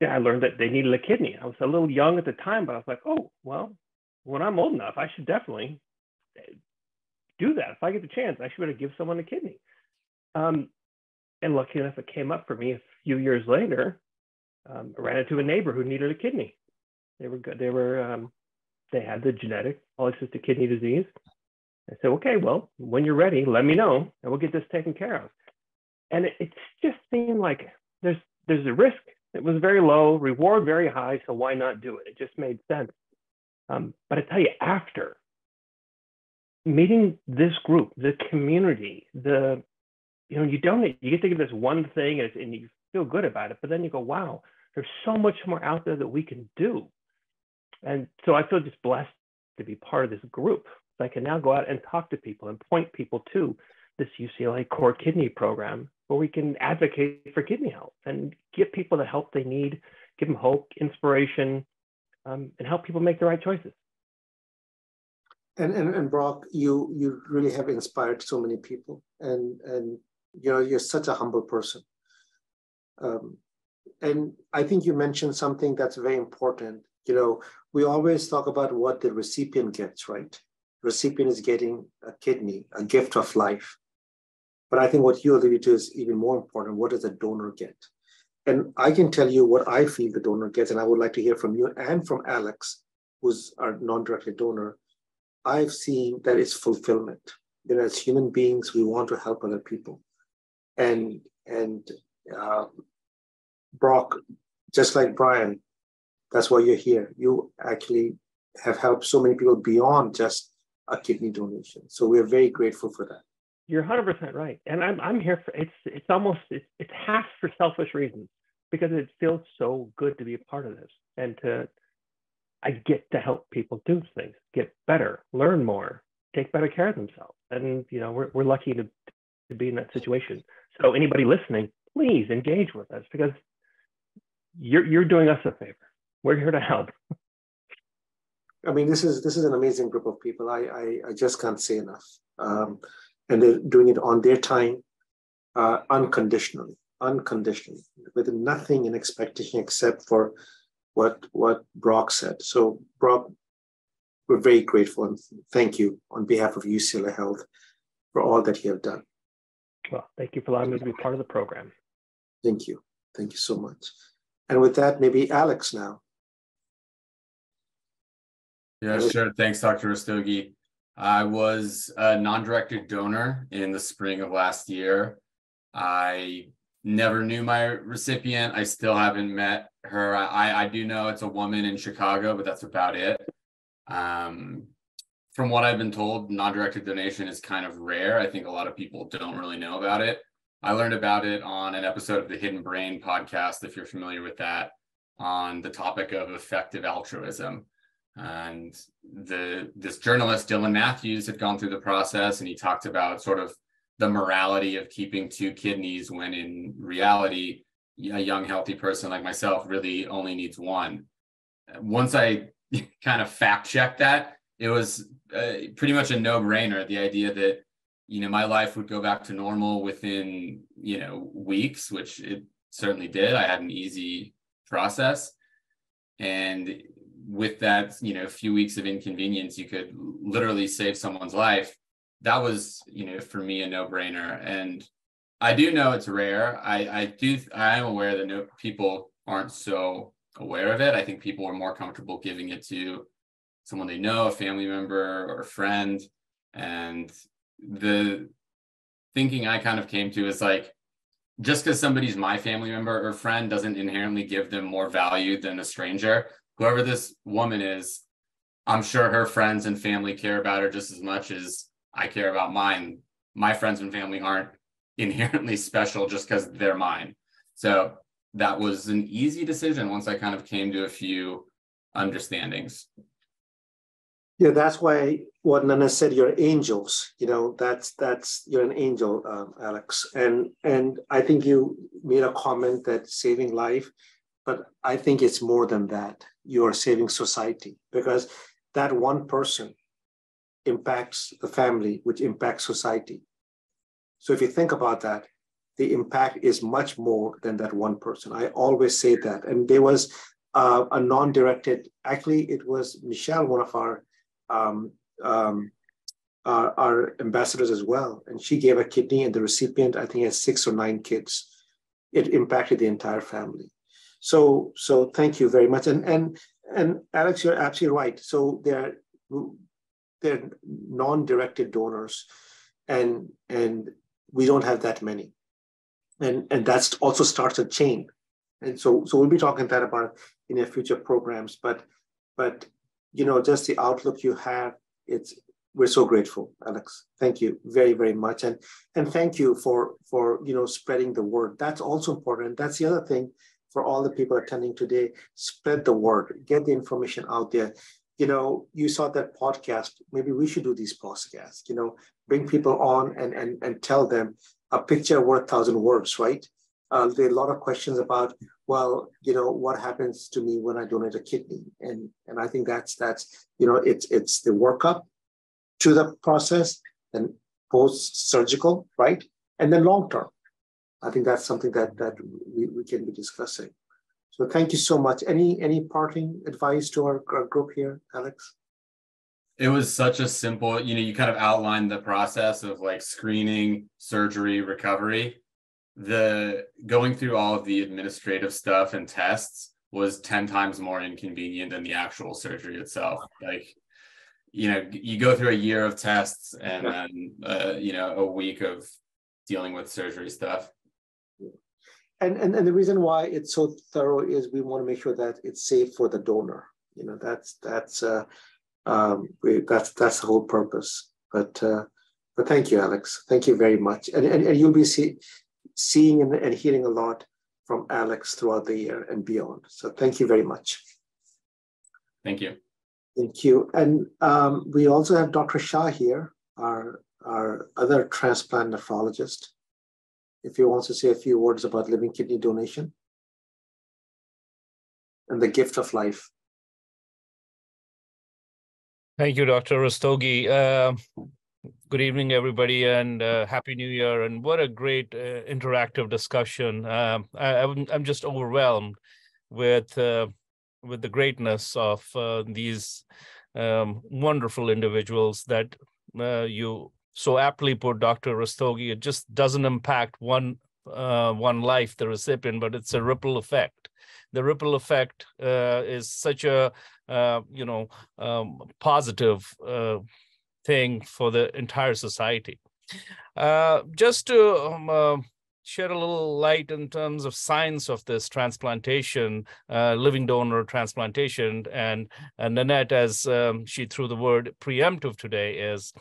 yeah, I learned that they needed a kidney. I was a little young at the time, but I was like, oh, well, when I'm old enough, I should definitely do that. If I get the chance, I should be able to give someone a kidney. Um, and lucky enough, it came up for me a few years later. Um, I ran into a neighbor who needed a kidney. They were good. They were um, they had the genetic polycystic kidney disease. I said, okay, well, when you're ready, let me know, and we'll get this taken care of. And it, it just seemed like there's there's a risk. It was very low, reward very high, so why not do it? It just made sense. Um, but I tell you, after meeting this group, the community, the you know, you don't you get to give this one thing and, and you feel good about it, but then you go, wow, there's so much more out there that we can do. And so I feel just blessed to be part of this group. I can now go out and talk to people and point people to this UCLA core kidney program where we can advocate for kidney health and give people the help they need, give them hope, inspiration, um, and help people make the right choices. And, and and Brock, you you really have inspired so many people, and and you know you're such a humble person. Um, and I think you mentioned something that's very important. You know, we always talk about what the recipient gets, right? recipient is getting a kidney, a gift of life. But I think what you alluded to is even more important. What does the donor get? And I can tell you what I feel the donor gets, and I would like to hear from you and from Alex, who's our non-directed donor. I've seen that it's fulfillment. You know, as human beings, we want to help other people. And and uh, Brock, just like Brian, that's why you're here. You actually have helped so many people beyond just a kidney donation. So we're very grateful for that. You're 100% right. And I'm, I'm here for it's, it's almost, it's, it's half for selfish reasons because it feels so good to be a part of this and to, I get to help people do things, get better, learn more, take better care of themselves. And, you know, we're, we're lucky to, to be in that situation. So anybody listening, please engage with us because you're, you're doing us a favor. We're here to help. I mean, this is this is an amazing group of people. I I, I just can't say enough. Um, and they're doing it on their time, uh, unconditionally, unconditionally, with nothing in expectation except for what what Brock said. So Brock, we're very grateful and thank you on behalf of UCLA Health for all that you have done. Well, thank you for allowing me to be part of the program. Thank you. Thank you so much. And with that, maybe Alex now. Yeah, sure. Thanks, Dr. Rastogi. I was a non-directed donor in the spring of last year. I never knew my recipient. I still haven't met her. I, I do know it's a woman in Chicago, but that's about it. Um, from what I've been told, non-directed donation is kind of rare. I think a lot of people don't really know about it. I learned about it on an episode of the Hidden Brain podcast, if you're familiar with that, on the topic of effective altruism and the this journalist dylan matthews had gone through the process and he talked about sort of the morality of keeping two kidneys when in reality, a young healthy person like myself really only needs one. Once I kind of fact checked that, it was uh, pretty much a no brainer. The idea that you know my life would go back to normal within you know weeks, which it certainly did. I had an easy process, and with that you know a few weeks of inconvenience, you could literally save someone's life. That was you know for me a no brainer, and I do know it's rare. I I do I am aware that no people aren't so aware of it. I think people are more comfortable giving it to someone they know, a family member or a friend. And the thinking I kind of came to is like, just because somebody's my family member or friend doesn't inherently give them more value than a stranger. Whoever this woman is, I'm sure her friends and family care about her just as much as I care about mine. My friends and family aren't inherently special just because they're mine. So that was an easy decision once I kind of came to a few understandings. Yeah, that's why what Nana said, you're angels. You know, that's that's you're an angel, um, Alex. And and I think you made a comment that saving life, but I think it's more than that. You are saving society because that one person impacts the family, which impacts society. So if you think about that, the impact is much more than that one person. I always say that. And there was uh, a non-directed, actually, it was Michelle, one of our, um, um, our, our ambassadors as well. And she gave a kidney and the recipient, I think, has six or nine kids. It impacted the entire family. So, so thank you very much. And, and, and Alex, you're absolutely right. So they're, they're non-directed donors and, and we don't have that many. And and that's also starts a chain. And so so we'll be talking that about in our future programs but but you know just the outlook you have it's we're so grateful alex. Thank you very very much. And and thank you for for you know spreading the word. That's also important. That's the other thing for all the people attending today. Spread the word. Get the information out there. You know you saw that podcast. Maybe we should do these podcasts you know bring people on and and, and tell them a picture worth thousand words, right? Uh, there are a lot of questions about, well, you know, what happens to me when I donate a kidney, and and I think that's that's you know, it's it's the workup to the process, and post surgical, right, and then long term. I think that's something that that we, we can be discussing. So thank you so much. Any any parting advice to our, our group here, Alex? it was such a simple you know you kind of outlined the process of like screening surgery recovery the going through all of the administrative stuff and tests was 10 times more inconvenient than the actual surgery itself like you know you go through a year of tests and then uh, you know a week of dealing with surgery stuff and, and and the reason why it's so thorough is we want to make sure that it's safe for the donor you know that's that's uh um, we, that's that's the whole purpose. But uh, but thank you, Alex. Thank you very much. And and, and you'll be see, seeing and, and hearing a lot from Alex throughout the year and beyond. So thank you very much. Thank you. Thank you. And um, we also have Dr. Shah here, our our other transplant nephrologist. If he wants to say a few words about living kidney donation and the gift of life. Thank you, Dr. Rastogi. Uh, good evening, everybody, and uh, Happy New Year. And what a great uh, interactive discussion. Um, I, am just overwhelmed with, uh, with the greatness of uh, these um, wonderful individuals that uh, you so aptly put, Dr. Rastogi. It just doesn't impact one, one life, the recipient, but it's a ripple effect the ripple effect uh, is such a uh, you know um, positive uh, thing for the entire society. Uh, just to um, uh, shed a little light in terms of science of this transplantation, uh, living donor transplantation, and, and Nanette, as um, she threw the word preemptive today, is,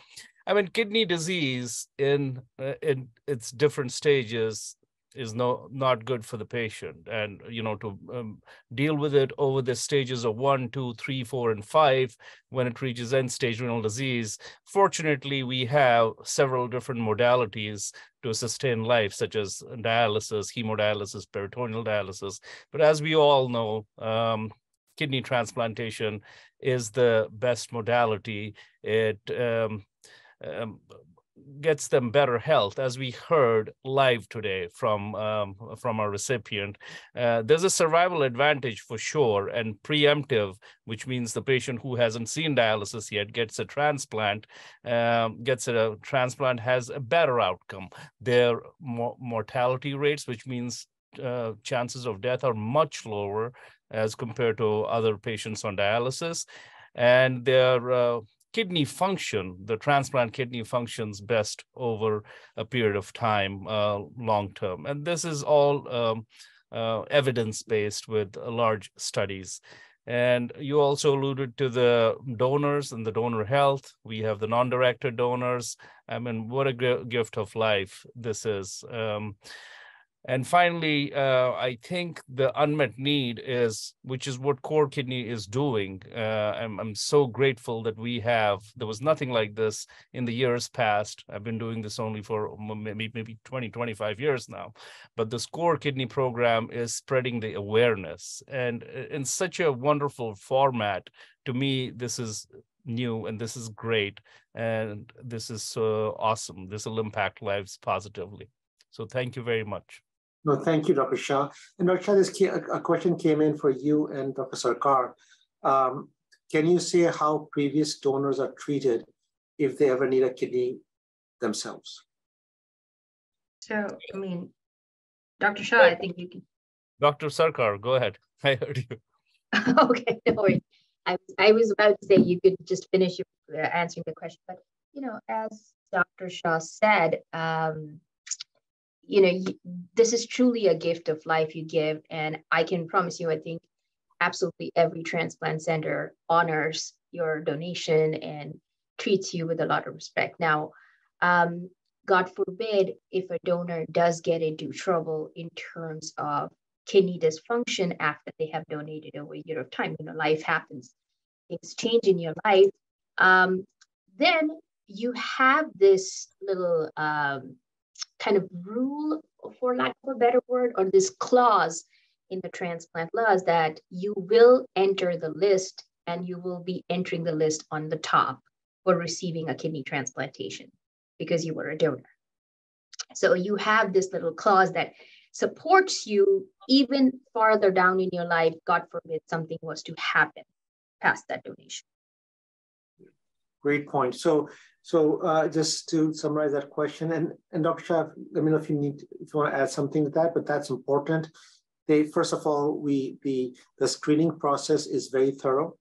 I mean, kidney disease in in its different stages is no not good for the patient. And you know to um, deal with it over the stages of one two three four and five when it reaches end stage renal disease fortunately we have several different modalities to sustain life such as dialysis hemodialysis peritoneal dialysis. But as we all know um, kidney transplantation is the best modality. It um, um, gets them better health, as we heard live today from um, from our recipient. Uh, there's a survival advantage for sure, and preemptive, which means the patient who hasn't seen dialysis yet gets a transplant, um, gets a transplant has a better outcome. Their mo mortality rates, which means uh, chances of death, are much lower as compared to other patients on dialysis and their uh, kidney function, the transplant kidney functions best over a period of time, uh, long term. And this is all um, uh, evidence based with large studies. And you also alluded to the donors and the donor health. We have the non directed donors. I mean, what a gift of life this is. Um, and finally, uh, I think the unmet need is, which is what Core Kidney is doing. Uh, I'm, I'm so grateful that we have, there was nothing like this in the years past. I've been doing this only for maybe, maybe 20, 25 years now. But this Core Kidney program is spreading the awareness and uh, in such a wonderful format. To me, this is new and this is great. And this is so awesome. This will impact lives positively. So thank you very much. No, thank you, Dr. Shah. And Dr. Shah, this a question came in for you and Dr. Sarkar. Um, can you say how previous donors are treated if they ever need a kidney themselves? So, I mean, Dr. Shah, I think you can. Dr. Sarkar, go ahead. I heard you. okay, no worries. I, I was about to say you could just finish uh, answering the question, but you know, as Dr. Shah said, um, you know this is truly a gift of life you give and i can promise you i think absolutely every transplant center honors your donation and treats you with a lot of respect. Now um, god forbid if a donor does get into trouble in terms of kidney dysfunction after they have donated over a year of time you know life happens things change in your life um, then you have this little um, kind of rule, for lack of a better word, or this clause in the transplant laws that you will enter the list and you will be entering the list on the top for receiving a kidney transplantation because you were a donor. So you have this little clause that supports you even farther down in your life, God forbid something was to happen past that donation. Great point. So so uh, just to summarize that question, and, and Dr. Shah, let me know if you need, if you want to add something to that, but that's important. They, first of all, we the, the screening process is very thorough.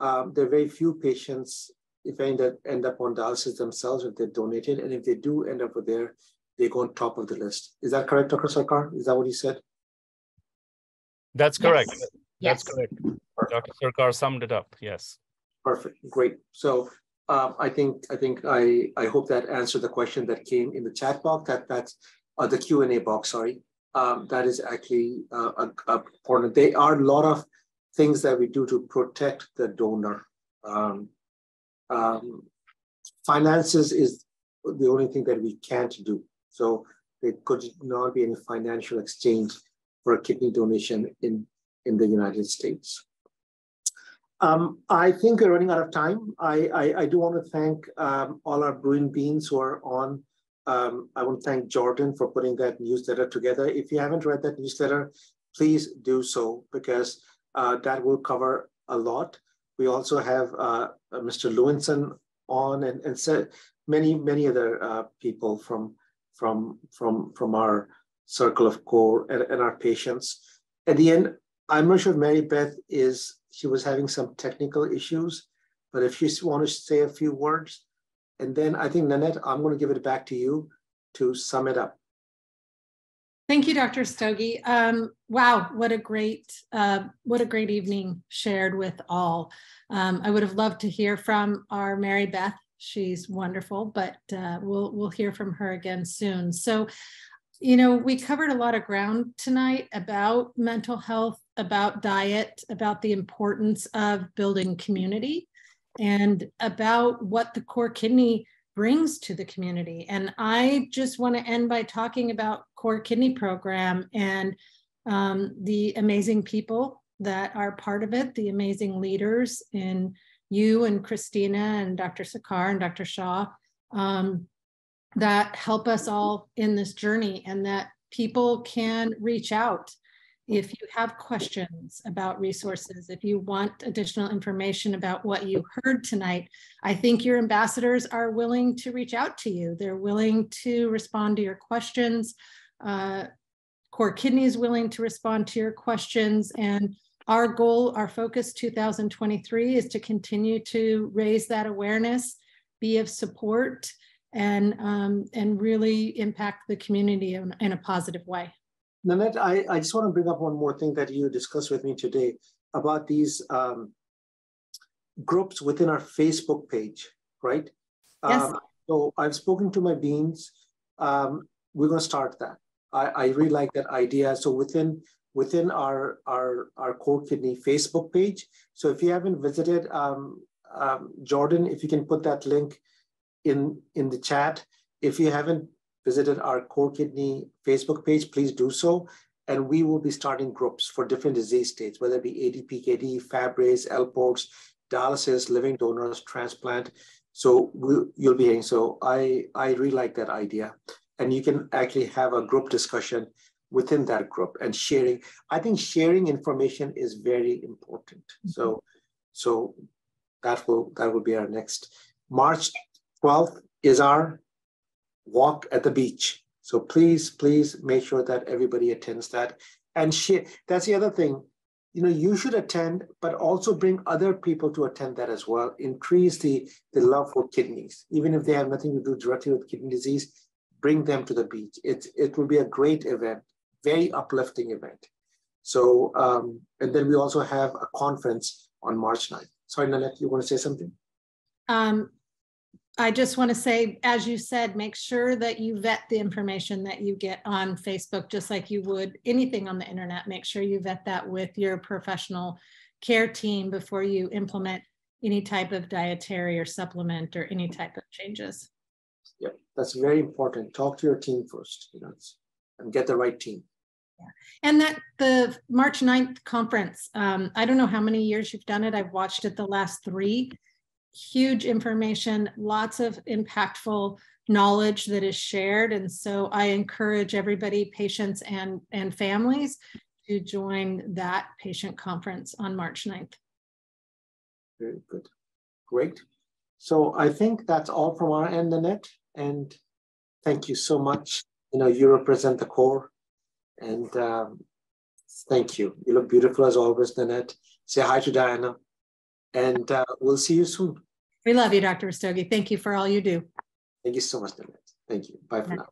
Um, there are very few patients, if any, that end up on dialysis themselves if they're donated. And if they do end up there, they go on top of the list. Is that correct, Dr. Sarkar? Is that what you said? That's correct. Yes. That's yes. correct. Dr. Sarkar summed it up. Yes. Perfect. Great. So um, I think I think I I hope that answered the question that came in the chat box. That that's uh, the Q and A box. Sorry, um, that is actually uh, important. There are a lot of things that we do to protect the donor. Um, um, finances is the only thing that we can't do. So there could not be any financial exchange for a kidney donation in in the United States. Um, I think we're running out of time. I, I, I do want to thank um, all our Bruin Beans who are on. Um, I want to thank Jordan for putting that newsletter together. If you haven't read that newsletter, please do so because uh, that will cover a lot. We also have uh, uh Mr. Lewinson on and, and so many, many other uh, people from, from, from, from our circle of core and, and our patients. At the end, I'm not sure if Mary Beth is she was having some technical issues, but if you want to say a few words, and then I think Nanette, I'm going to give it back to you to sum it up. Thank you, Dr. Stogie. Um, wow, what a great, uh, what a great evening shared with all. Um, I would have loved to hear from our Mary Beth. She's wonderful, but uh, we'll we'll hear from her again soon. So you know, we covered a lot of ground tonight about mental health, about diet, about the importance of building community, and about what the core kidney brings to the community. And I just want to end by talking about core kidney program and um, the amazing people that are part of it, the amazing leaders in you and Christina and Dr. Sarkar and Dr. Shah um, that help us all in this journey and that people can reach out if you have questions about resources, if you want additional information about what you heard tonight, I think your ambassadors are willing to reach out to you. They're willing to respond to your questions. Uh, Core Kidney is willing to respond to your questions. And our goal, our focus 2023 is to continue to raise that awareness, be of support, and, um, and really impact the community in, in a positive way. Nanette, I, I just want to bring up one more thing that you discussed with me today about these um, groups within our Facebook page, right? Yes. Um, so I've spoken to my beans. Um, we're going to start that. I, I really like that idea. So within within our our our core kidney Facebook page. So if you haven't visited, um, um, Jordan, if you can put that link in in the chat. If you haven't visited our core kidney Facebook page, please do so. And we will be starting groups for different disease states, whether it be ADPKD, Fabry's, Alport's, dialysis, living donors, transplant. So we'll, you'll be hearing. So I, I really like that idea. And you can actually have a group discussion within that group and sharing. I think sharing information is very important. Mm-hmm. So, so that will that will be our next. March 12th is our walk at the beach. So please, please make sure that everybody attends that. And share. That's the other thing. You know, you should attend, but also bring other people to attend that as well. Increase the, the love for kidneys. Even if they have nothing to do directly with kidney disease, bring them to the beach. It, it will be a great event, very uplifting event. So, um, and then we also have a conference on March 9th. Sorry, Nanette, you want to say something? Um, I just want to say, as you said, make sure that you vet the information that you get on Facebook, just like you would anything on the internet. Make sure you vet that with your professional care team before you implement any type of dietary or supplement or any type of changes. Yeah, that's very important. Talk to your team first, you know, and get the right team. Yeah. And that the March 9th conference, um, I don't know how many years you've done it. I've watched it the last three huge information, lots of impactful knowledge that is shared. And so I encourage everybody, patients and, and families, to join that patient conference on March 9th. Very good. Great. So I think that's all from our end, Nanette. And thank you so much. You know, you represent the core. And um, thank you. You look beautiful as always, Nanette. Say hi to Diana. And uh, we'll see you soon. We love you, Dr. Rastogi. Thank you for all you do. Thank you so much, Nanette. Thank you. Bye for now.